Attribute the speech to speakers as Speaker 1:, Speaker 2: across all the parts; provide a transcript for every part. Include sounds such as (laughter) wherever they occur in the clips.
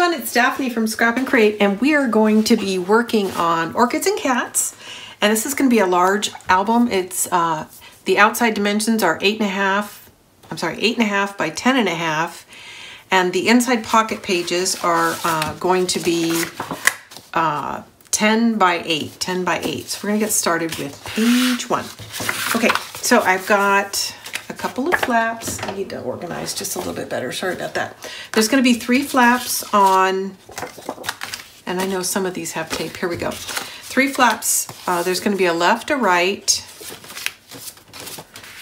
Speaker 1: everyone, it's Daphne from Scrap and Create, and we are going to be working on Orchids and Cats. And this is going to be a large album. It's uh, the outside dimensions are eight and a half. I'm sorry, eight and a half by ten and a half, and the inside pocket pages are uh, going to be uh, 10 by 8, 10 by 8. So we're gonna get started with page one. Okay, so I've got couple of flaps. I need to organize just a little bit better. Sorry about that. There's going to be three flaps on, and I know some of these have tape. Here we go. Three flaps. Uh, there's going to be a left, a right,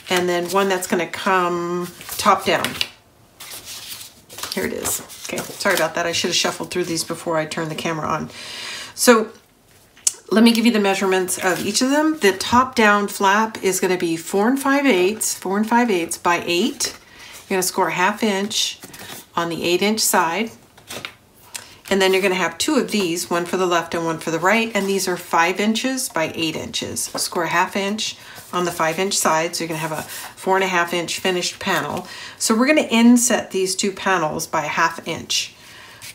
Speaker 1: and then one that's going to come top down. Here it is. Okay, sorry about that. I should have shuffled through these before I turned the camera on. So let me give you the measurements of each of them. The top down flap is gonna be four and five eighths, four and five eighths by eight. You're gonna score a half inch on the eight inch side. And then you're gonna have two of these, one for the left and one for the right, and these are five inches by eight inches. Score a half inch on the five inch side, so you're gonna have a four and a half inch finished panel. So we're gonna inset these two panels by a half inch.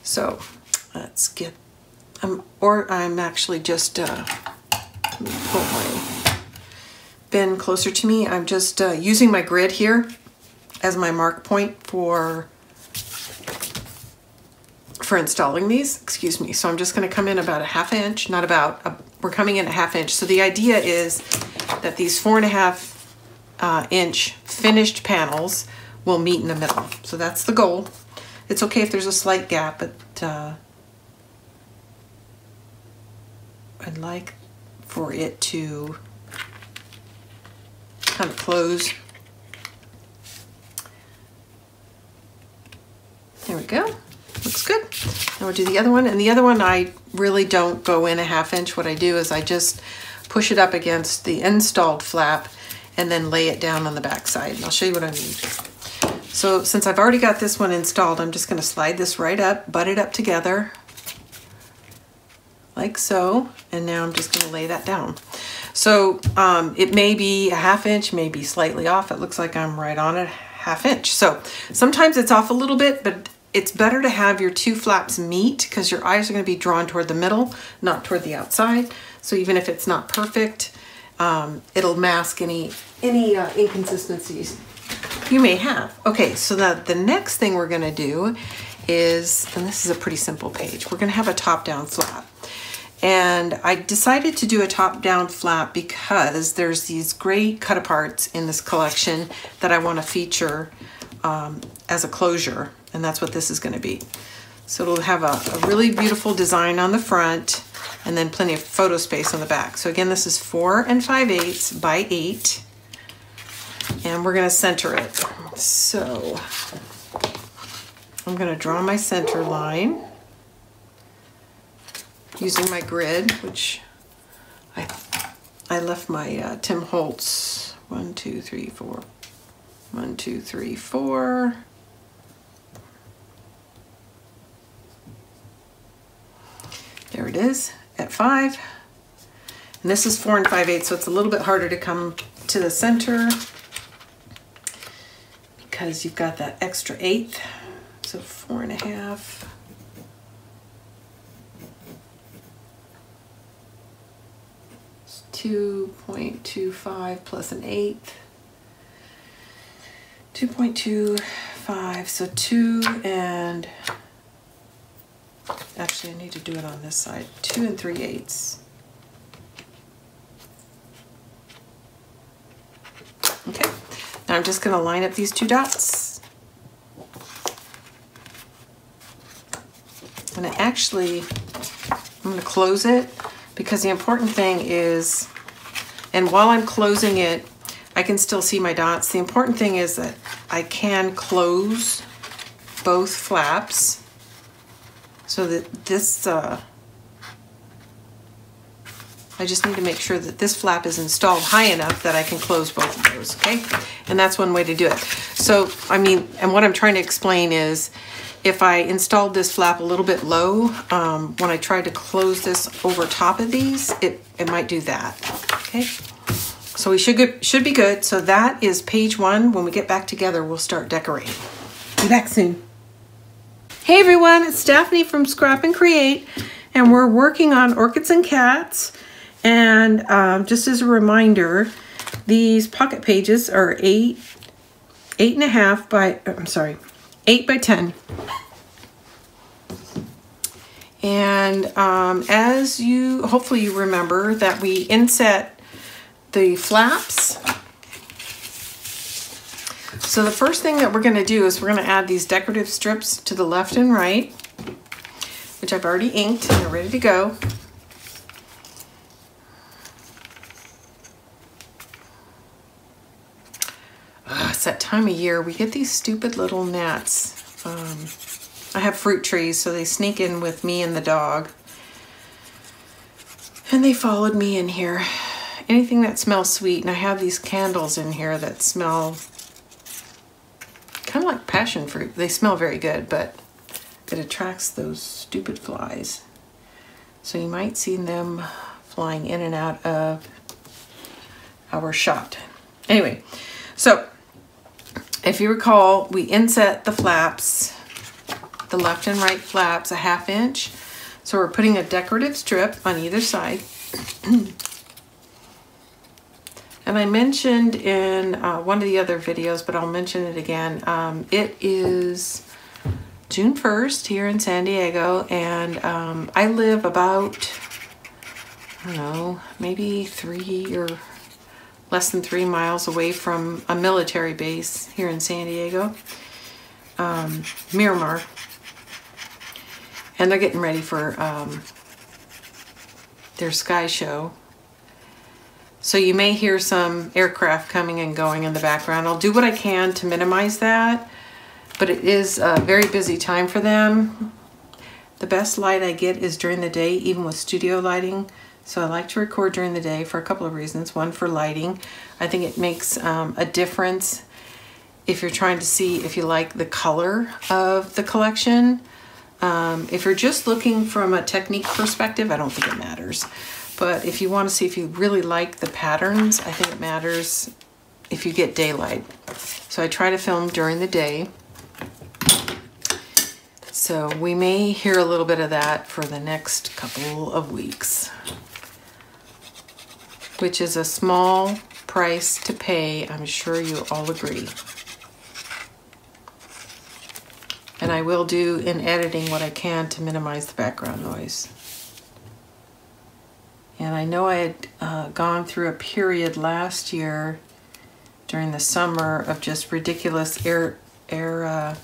Speaker 1: So let's get I'm, or I'm actually just, uh, pull my bin closer to me. I'm just uh, using my grid here as my mark point for for installing these, excuse me. So I'm just gonna come in about a half inch, not about, a, we're coming in a half inch. So the idea is that these four and a half uh, inch finished panels will meet in the middle. So that's the goal. It's okay if there's a slight gap, but uh, I'd like for it to kind of close. There we go. Looks good. Now we'll do the other one. And the other one, I really don't go in a half inch. What I do is I just push it up against the installed flap and then lay it down on the back side. And I'll show you what I mean. So since I've already got this one installed, I'm just gonna slide this right up, butt it up together, like so. And now I'm just gonna lay that down. So um, it may be a half inch, maybe slightly off. It looks like I'm right on a half inch. So sometimes it's off a little bit, but it's better to have your two flaps meet because your eyes are gonna be drawn toward the middle, not toward the outside. So even if it's not perfect, um, it'll mask any, any uh, inconsistencies you may have. Okay, so the, the next thing we're gonna do is, and this is a pretty simple page, we're gonna have a top-down flap. And I decided to do a top-down flap because there's these great cut-aparts in this collection that I want to feature um, as a closure, and that's what this is going to be. So it'll have a, a, really beautiful design on the front and then plenty of photo space on the back. So again, this is four and five eighths by eight, and we're going to center it. So I'm going to draw my center line using my grid, which I, I left my uh, Tim Holtz, one, two, three, four, one, two, three, four. There it is at five. And this is four and five eighths, so it's a little bit harder to come to the center because you've got that extra eighth. So four and a half. 2.25 plus an eighth. 2.25, so two and, actually I need to do it on this side, two and three eighths. Okay, now I'm just gonna line up these two dots. And actually, I'm gonna close it because the important thing is and while I'm closing it, I can still see my dots. The important thing is that I can close both flaps so that this, uh, I just need to make sure that this flap is installed high enough that I can close both of those, okay? And that's one way to do it. So, I mean, and what I'm trying to explain is if I installed this flap a little bit low, um, when I tried to close this over top of these, it, it might do that okay? So we should, should be good. So that is page one. When we get back together, we'll start decorating. Be back soon. Hey everyone, it's Daphne from Scrap and Create, and we're working on Orchids and Cats. And um, just as a reminder, these pocket pages are eight, eight and a half by, I'm sorry, eight by 10. And um, as you, hopefully you remember that we inset the flaps. So the first thing that we're gonna do is we're gonna add these decorative strips to the left and right, which I've already inked and they're ready to go. Uh, it's that time of year. We get these stupid little gnats. Um, I have fruit trees, so they sneak in with me and the dog. And they followed me in here. Anything that smells sweet, and I have these candles in here that smell kind of like passion fruit. They smell very good, but it attracts those stupid flies. So you might see them flying in and out of our shot. Anyway, so if you recall, we inset the flaps, the left and right flaps a half inch. So we're putting a decorative strip on either side. (clears throat) and I mentioned in uh, one of the other videos, but I'll mention it again. Um, it is June 1st here in San Diego, and um, I live about, I don't know, maybe three or less than three miles away from a military base here in San Diego, um, Miramar. And they're getting ready for um, their sky show. So you may hear some aircraft coming and going in the background. I'll do what I can to minimize that, but it is a very busy time for them. The best light I get is during the day, even with studio lighting. So I like to record during the day for a couple of reasons. One, for lighting. I think it makes um, a difference if you're trying to see if you like the color of the collection. Um, if you're just looking from a technique perspective, I don't think it matters. But if you want to see if you really like the patterns, I think it matters if you get daylight. So I try to film during the day. So we may hear a little bit of that for the next couple of weeks which is a small price to pay. I'm sure you all agree. And I will do in editing what I can to minimize the background noise. And I know I had uh, gone through a period last year during the summer of just ridiculous air air uh,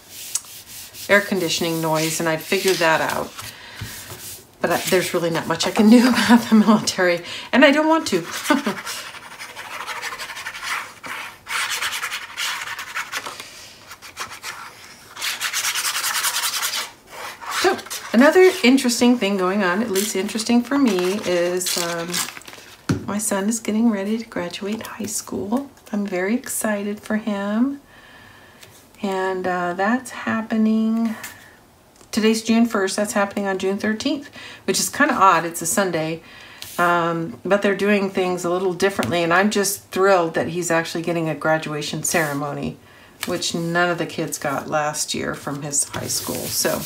Speaker 1: air conditioning noise, and I figured that out but I, there's really not much I can (laughs) do about the military, and I don't want to. (laughs) so, another interesting thing going on, at least interesting for me, is um, my son is getting ready to graduate high school. I'm very excited for him. And uh, that's happening today's June 1st. That's happening on June 13th, which is kind of odd. It's a Sunday. Um, but they're doing things a little differently. And I'm just thrilled that he's actually getting a graduation ceremony, which none of the kids got last year from his high school. So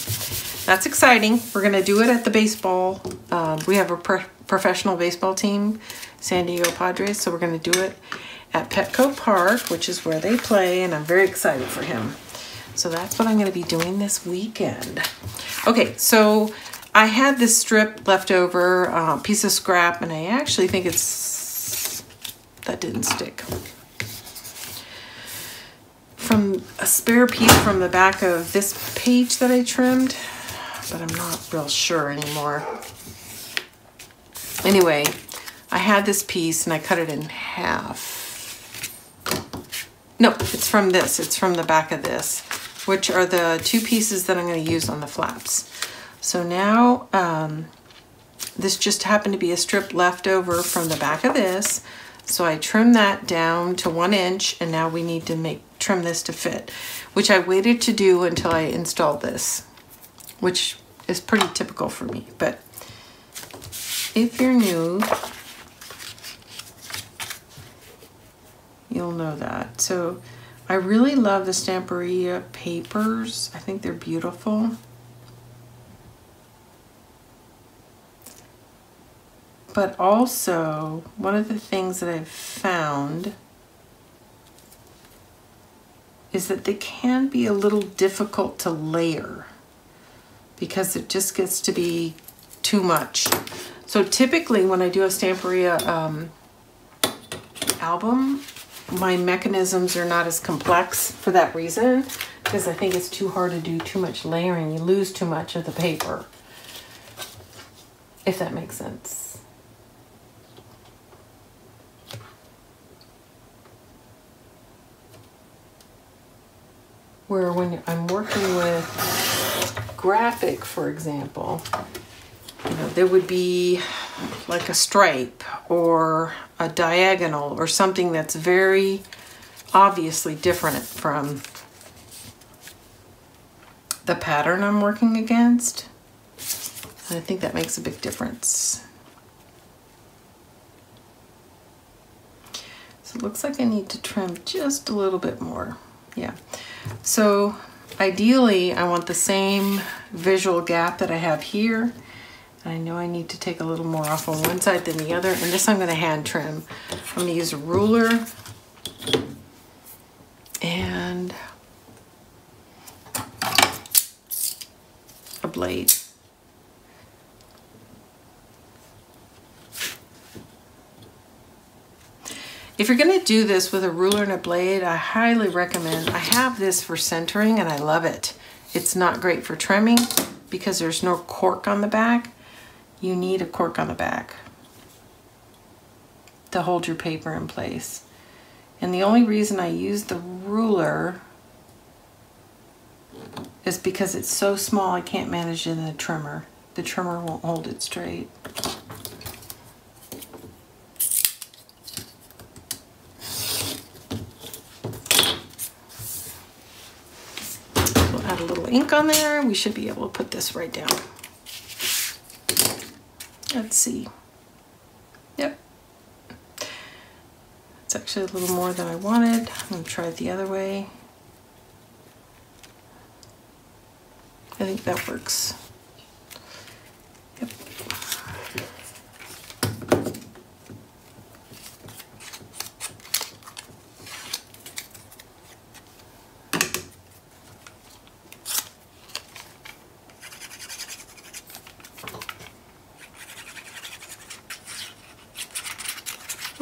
Speaker 1: that's exciting. We're going to do it at the baseball. Um, we have a pro professional baseball team, San Diego Padres. So we're going to do it at Petco Park, which is where they play. And I'm very excited for him. So that's what I'm going to be doing this weekend. Okay, so I had this strip left over, uh, piece of scrap, and I actually think it's, that didn't stick. From a spare piece from the back of this page that I trimmed, but I'm not real sure anymore. Anyway, I had this piece and I cut it in half. No, it's from this. It's from the back of this which are the two pieces that I'm going to use on the flaps. So now um, this just happened to be a strip left over from the back of this. So I trimmed that down to one inch and now we need to make trim this to fit, which I waited to do until I installed this, which is pretty typical for me. But if you're new, you'll know that. So I really love the Stamperia papers. I think they're beautiful. But also, one of the things that I've found is that they can be a little difficult to layer because it just gets to be too much. So typically when I do a Stamperia um, album, my mechanisms are not as complex for that reason because I think it's too hard to do too much layering. You lose too much of the paper, if that makes sense. Where when I'm working with graphic, for example, you know, there would be like a stripe or a diagonal or something that's very obviously different from the pattern I'm working against. And I think that makes a big difference. So it looks like I need to trim just a little bit more. Yeah. So ideally I want the same visual gap that I have here. I know I need to take a little more off on one side than the other. And this I'm gonna hand trim. I'm gonna use a ruler and a blade. If you're gonna do this with a ruler and a blade, I highly recommend, I have this for centering and I love it. It's not great for trimming because there's no cork on the back. You need a cork on the back to hold your paper in place. And the only reason I use the ruler is because it's so small I can't manage it in the trimmer. The trimmer won't hold it straight. We'll add a little ink on there. We should be able to put this right down. Let's see. Yep. It's actually a little more than I wanted. I'm going to try it the other way. I think that works.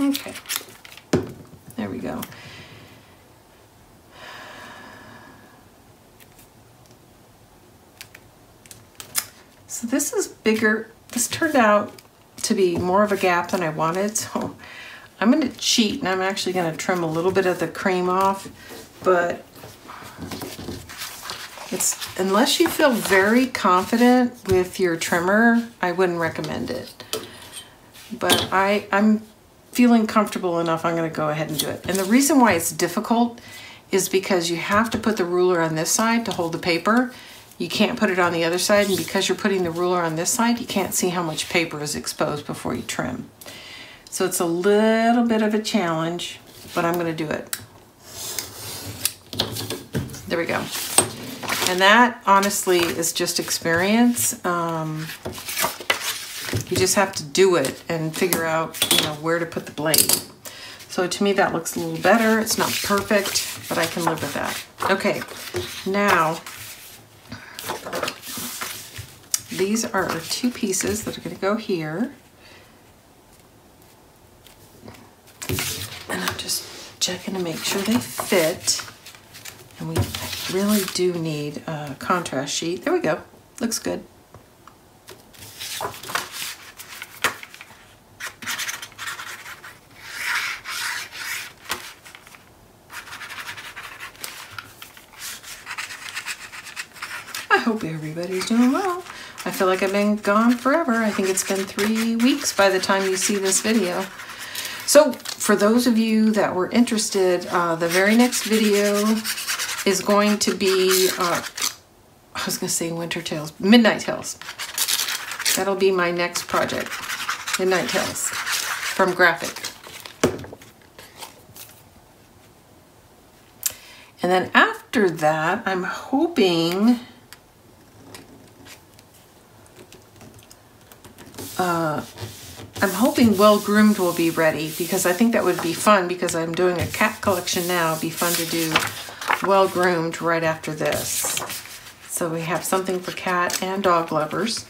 Speaker 1: Okay, there we go. So this is bigger. This turned out to be more of a gap than I wanted. So I'm going to cheat and I'm actually going to trim a little bit of the cream off. But it's unless you feel very confident with your trimmer, I wouldn't recommend it. But I, I'm feeling comfortable enough, I'm going to go ahead and do it. And the reason why it's difficult is because you have to put the ruler on this side to hold the paper you can't put it on the other side, and because you're putting the ruler on this side, you can't see how much paper is exposed before you trim. So it's a little bit of a challenge, but I'm gonna do it. There we go. And that, honestly, is just experience. Um, you just have to do it and figure out, you know, where to put the blade. So to me, that looks a little better. It's not perfect, but I can live with that. Okay, now these are two pieces that are going to go here. And I'm just checking to make sure they fit. And we really do need a contrast sheet. There we go. Looks good. I hope everybody's doing well. I feel like I've been gone forever. I think it's been three weeks by the time you see this video. So for those of you that were interested, uh, the very next video is going to be, uh, I was going to say Winter Tales, Midnight Tales. That'll be my next project, Midnight Tales from Graphic. And then after that, I'm hoping uh, I'm hoping Well Groomed will be ready because I think that would be fun because I'm doing a cat collection now. It'd be fun to do Well Groomed right after this. So we have something for cat and dog lovers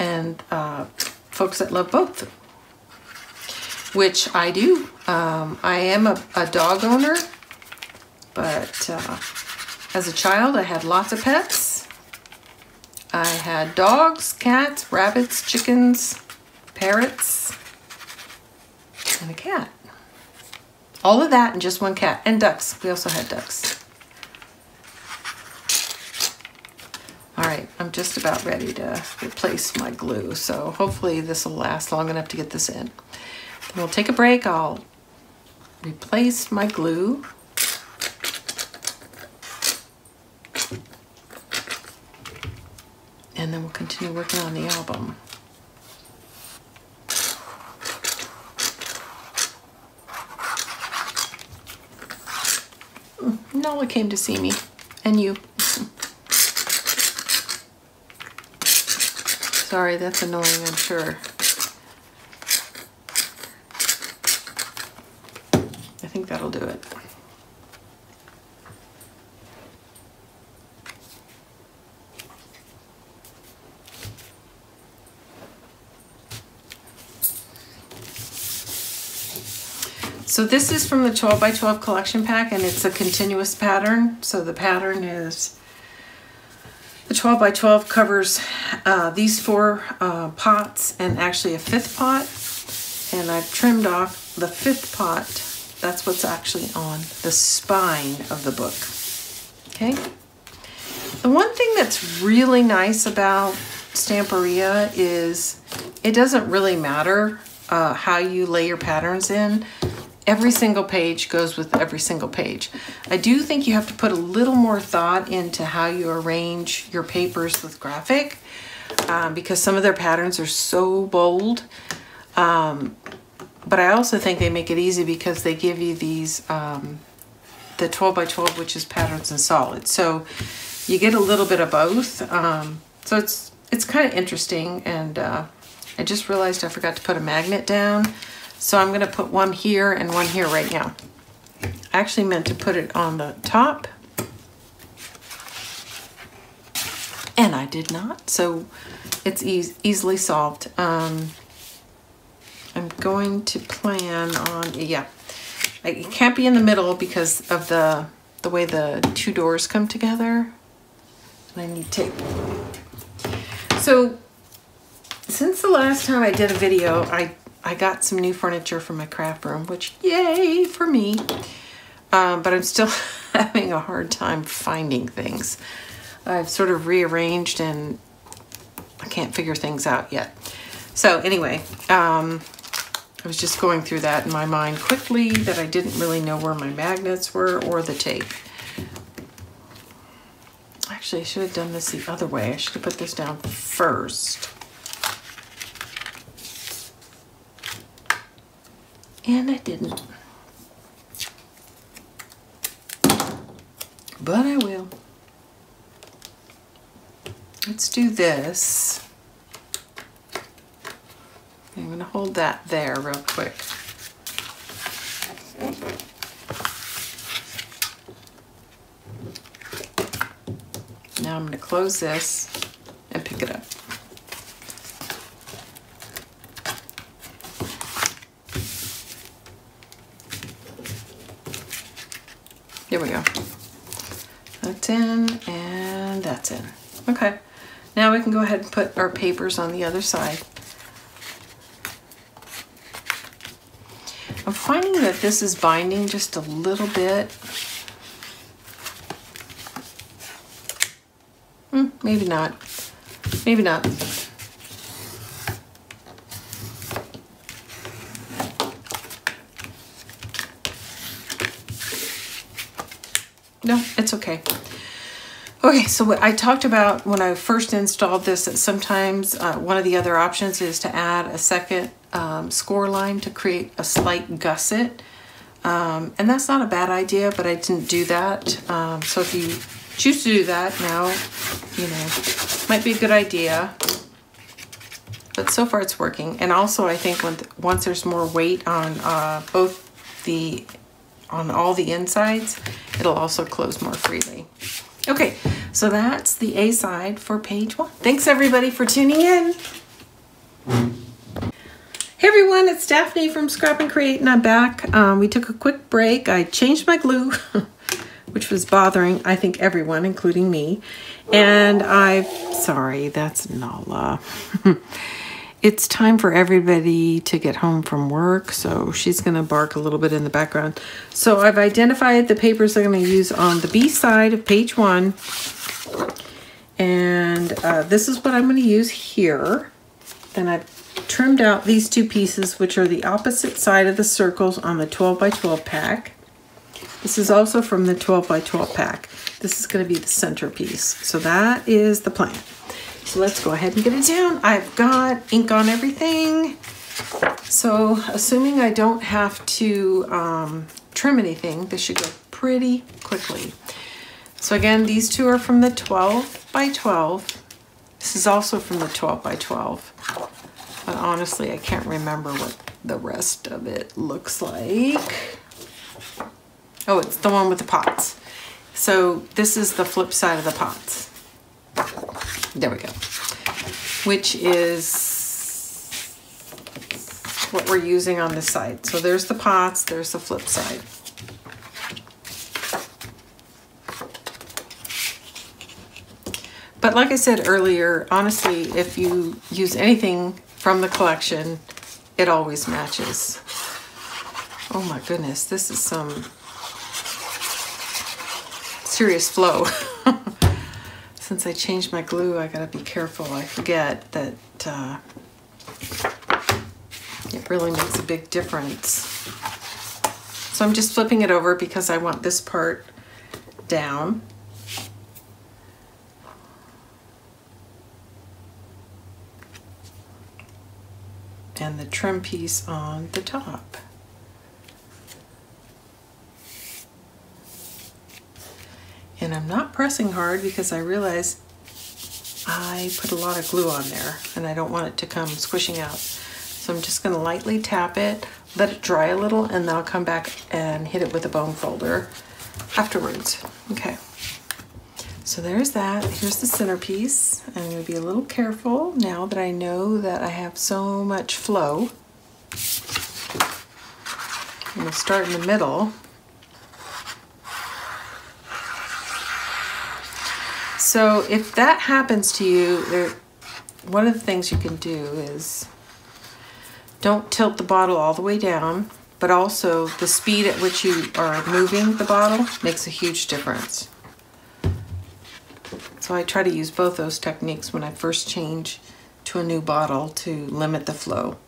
Speaker 1: and uh, folks that love both, which I do. Um, I am a, a, dog owner, but uh, as a child I had lots of pets. I had dogs, cats, rabbits, chickens, parrots, and a cat. All of that and just one cat. And ducks. We also had ducks. All right, I'm just about ready to replace my glue. So hopefully this will last long enough to get this in. Then we'll take a break. I'll replace my glue. And then we'll continue working on the album. Mm, Nola came to see me, and you. Sorry, that's annoying, I'm sure. I think that'll do it. So this is from the 12 by 12 collection pack and it's a continuous pattern. So the pattern is, the 12 by 12 covers uh, these four uh, pots and actually a fifth pot. And I've trimmed off the fifth pot. That's what's actually on the spine of the book. Okay. The one thing that's really nice about Stamperia is it doesn't really matter uh, how you lay your patterns in every single page goes with every single page. I do think you have to put a little more thought into how you arrange your papers with graphic um, because some of their patterns are so bold. Um, but I also think they make it easy because they give you these, um, the 12 by 12, which is patterns and solids. So you get a little bit of both. Um, so it's, it's kind of interesting. And uh, I just realized I forgot to put a magnet down. So I'm gonna put one here and one here right now. I actually meant to put it on the top. And I did not, so it's e easily solved. Um, I'm going to plan on, yeah, it can't be in the middle because of the, the way the two doors come together. And I need tape. So since the last time I did a video, I I got some new furniture for my craft room, which yay for me. Um, but I'm still (laughs) having a hard time finding things. I've sort of rearranged and I can't figure things out yet. So anyway, um, I was just going through that in my mind quickly that I didn't really know where my magnets were or the tape. Actually, I should have done this the other way. I should have put this down first. And I didn't. But I will. Let's do this. I'm going to hold that there real quick. Now I'm going to close this and pick it up. We go. That's in and that's in. Okay. Now we can go ahead and put our papers on the other side. I'm finding that this is binding just a little bit. Hmm, maybe not. Maybe not. No, it's okay. Okay, so what I talked about when I first installed this that sometimes uh, one of the other options is to add a second um, score line to create a slight gusset. Um, and that's not a bad idea, but I didn't do that. Um, so if you choose to do that now, you know, might be a good idea. but so far it's working. And also I think when, once there's more weight on uh, both the, on all the insides, it'll also close more freely. Okay, so that's the A side for page one. Thanks everybody for tuning in. Hey everyone, it's Daphne from Scrap and Create and I'm back. Um, we took a quick break. I changed my glue, (laughs) which was bothering, I think, everyone, including me. And I, sorry, that's Nala. (laughs) it's time for everybody to get home from work, so she's gonna bark a little bit in the background. So I've identified the papers I'm gonna use on the B side of page one. And uh, this is what I'm gonna use here. Then I've trimmed out these two pieces, which are the opposite side of the circles on the 12 by 12 pack. This is also from the 12 by 12 pack. This is gonna be the centerpiece. So that is the plan. So let's go ahead and get it down. I've got ink on everything. So assuming I don't have to um, trim anything, this should go pretty quickly. So again, these two are from the 12 by 12. This is also from the 12 by 12. But honestly, I can't remember what the rest of it looks like. Oh, it's the one with the pots. So this is the flip side of the pots. There we go. Which is what we're using on this side. So there's the pots, there's the flip side. But like I said earlier, honestly, if you use anything from the collection, it always matches. Oh my goodness, this is some serious flow. (laughs) Since I changed my glue, I gotta be careful. I forget that uh, it really makes a big difference. So I'm just flipping it over because I want this part down. and the trim piece on the top. And I'm not pressing hard because I realize I put a lot of glue on there and I don't want it to come squishing out. So I'm just gonna lightly tap it, let it dry a little, and then I'll come back and hit it with a bone folder afterwards. Okay. So there's that. Here's the centerpiece. I'm going to be a little careful now that I know that I have so much flow. I'm going to start in the middle. So if that happens to you, there, one of the things you can do is don't tilt the bottle all the way down, but also the speed at which you are moving the bottle makes a huge difference. So I try to use both those techniques when I first change to a new bottle to limit the flow.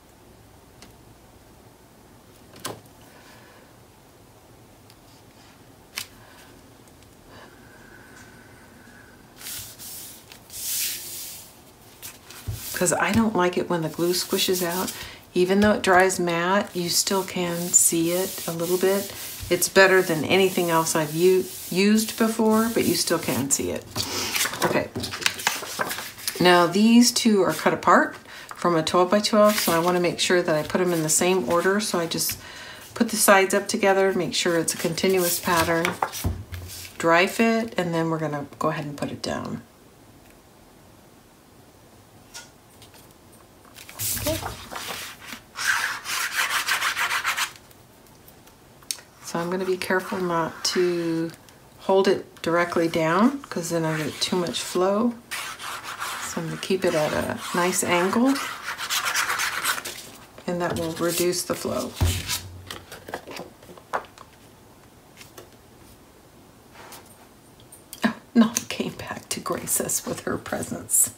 Speaker 1: Because I don't like it when the glue squishes out. Even though it dries matte, you still can see it a little bit. It's better than anything else I've used before, but you still can see it. Okay. Now these two are cut apart from a 12 by 12, so I want to make sure that I put them in the same order. So I just put the sides up together, make sure it's a continuous pattern, dry fit, and then we're to go ahead and put it down. Okay. So I'm going to be careful not to hold it directly down because then I get too much flow. So I'm going to keep it at a nice angle and that will reduce the flow. Oh, Nala came back to grace us with her presence.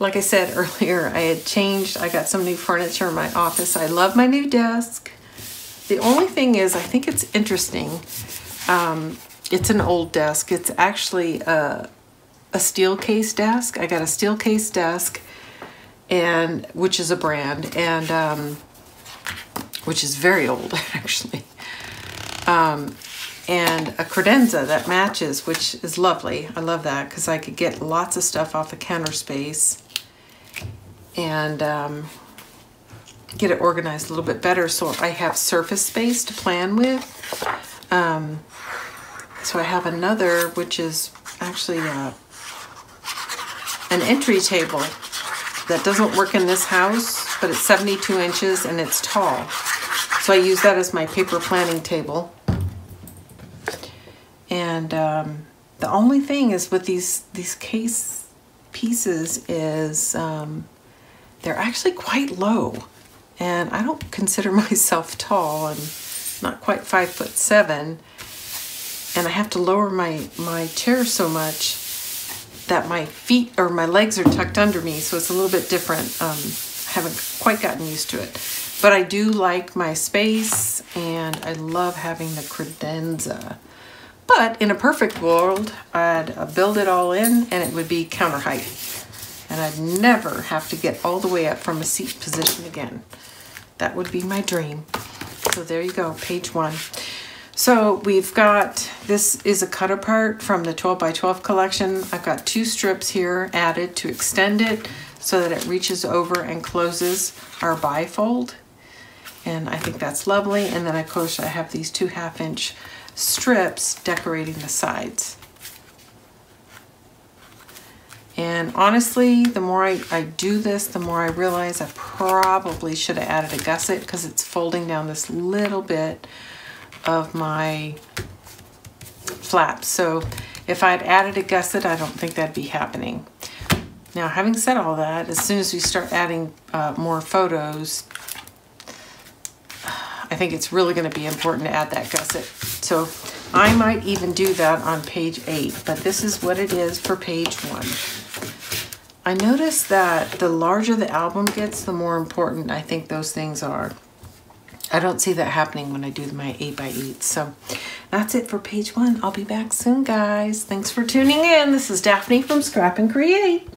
Speaker 1: Like I said earlier, I had changed, I got some new furniture in my office. I love my new desk. The only thing is, I think it's interesting um, it's an old desk. It's actually a, a Steelcase desk. I got a Steelcase desk, and which is a brand, and um, which is very old (laughs) actually. Um, and a credenza that matches, which is lovely. I love that because I could get lots of stuff off the counter space. and um, get it organized a little bit better so I have surface space to plan with. Um, so I have another, which is actually uh, an entry table that doesn't work in this house, but it's 72 inches and it's tall. So I use that as my paper planning table. And um, the only thing is with these, these case pieces is um, they're actually quite low. And I don't consider (laughs) myself tall. I'm not quite five foot seven. And I have to lower my, my chair so much that my feet or my legs are tucked under me. So it's a little bit different. Um, I haven't quite gotten used to it. But I do like my space and I love having the credenza. But in a perfect world, I'd uh, build it all in and it would be counter height. And I'd never have to get all the way up from a seat position again. That would be my dream. So there you go, page one. So we've got, this is a cut apart from the 12 by 12 collection. I've got two strips here added to extend it so that it reaches over and closes our bifold. And I think that's lovely. And then of course I have these two half inch strips decorating the sides. And honestly, the more I, I do this, the more I realize I probably should have added a gusset because it's folding down this little bit of my flaps. So if I'd added a gusset, I don't think that'd be happening. Now, having said all that, as soon as we start adding uh, more photos, I think it's really going to be important to add that gusset. So I might even do that on page eight, but this is what it is for page one. I noticed that the larger the album gets, the more important I think those things are. I don't see that happening when I do my 8 by 8 So that's it for page one. I'll be back soon, guys. Thanks for tuning in. This is Daphne from Scrap and Create.